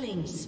Killing spree.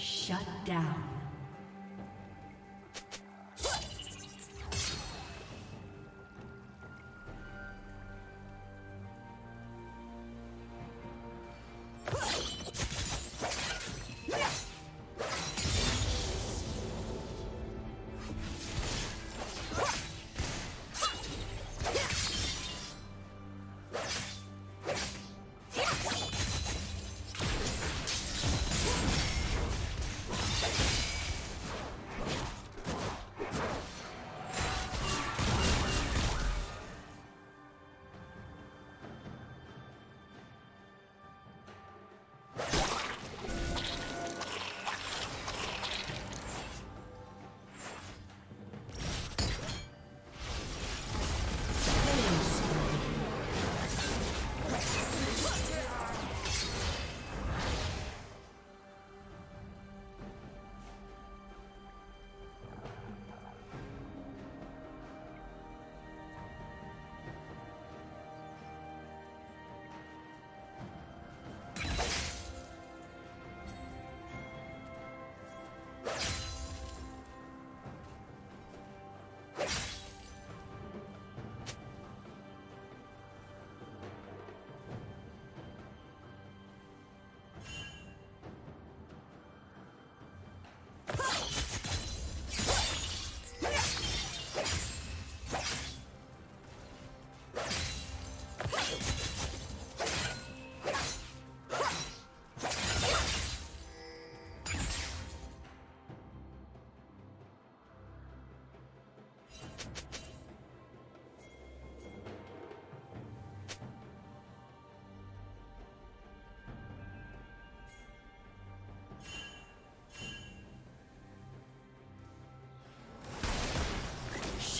Shut down.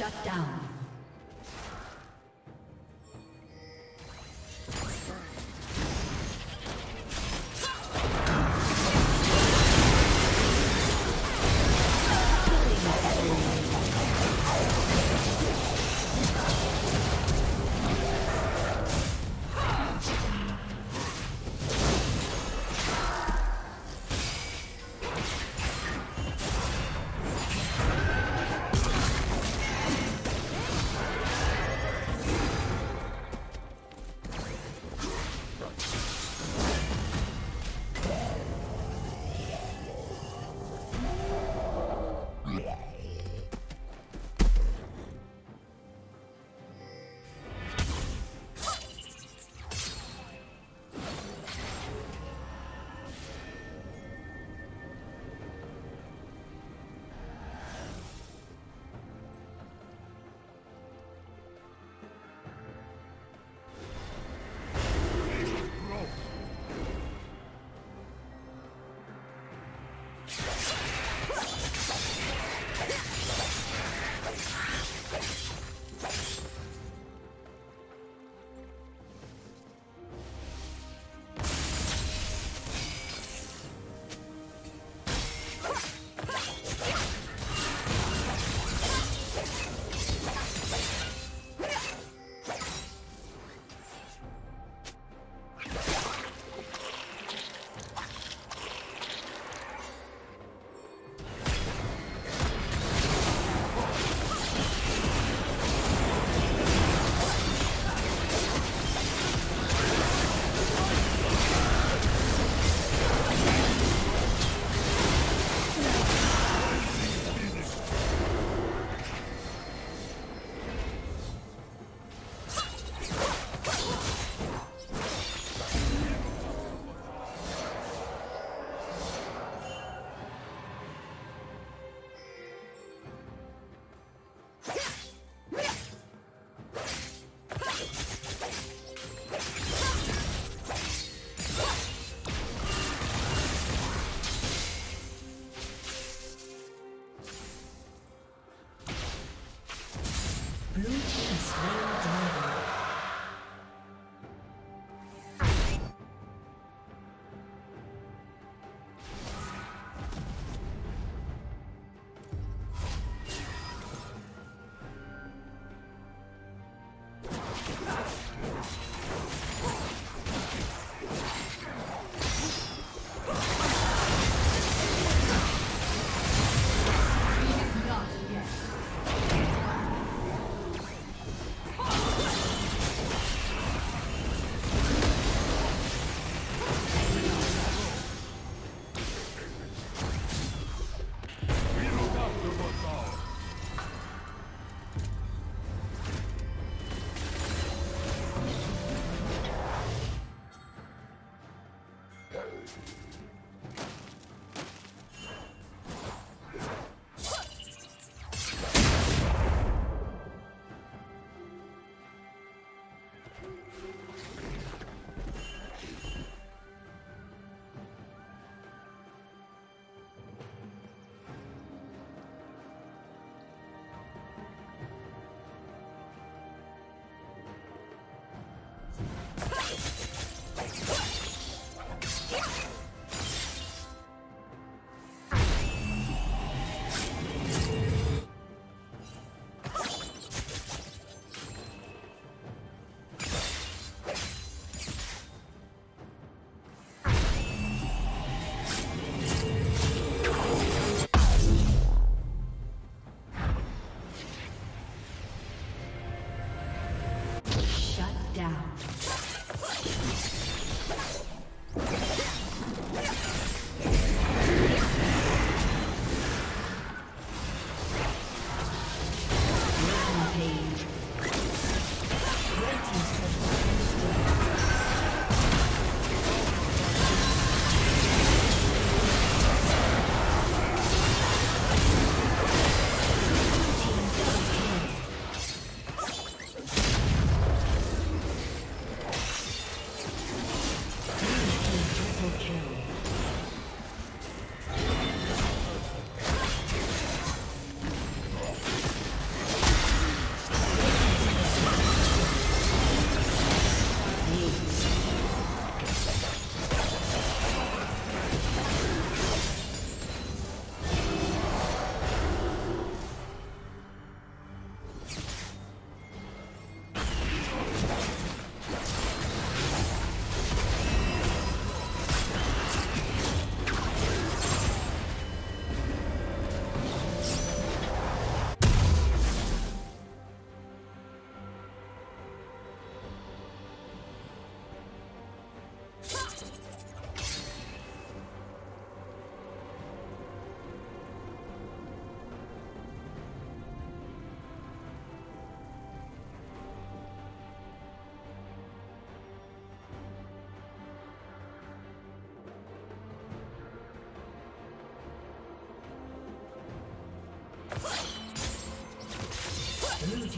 Shut down.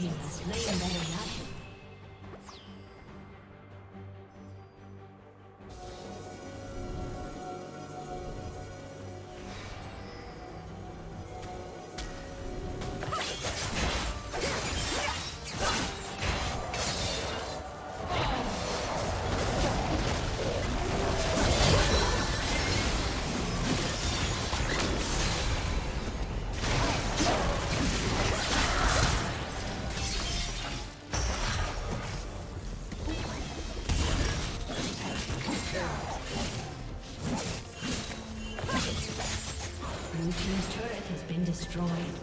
Team has slain Baron destroyed.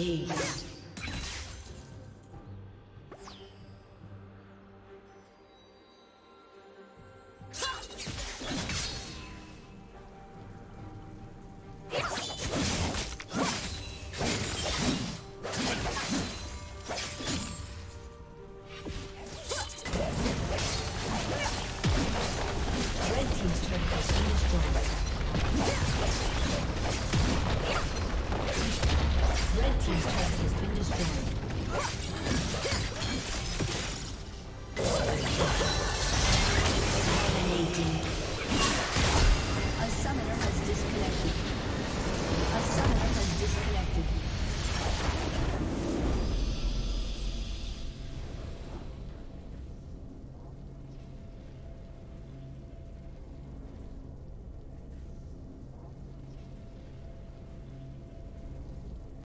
Ace.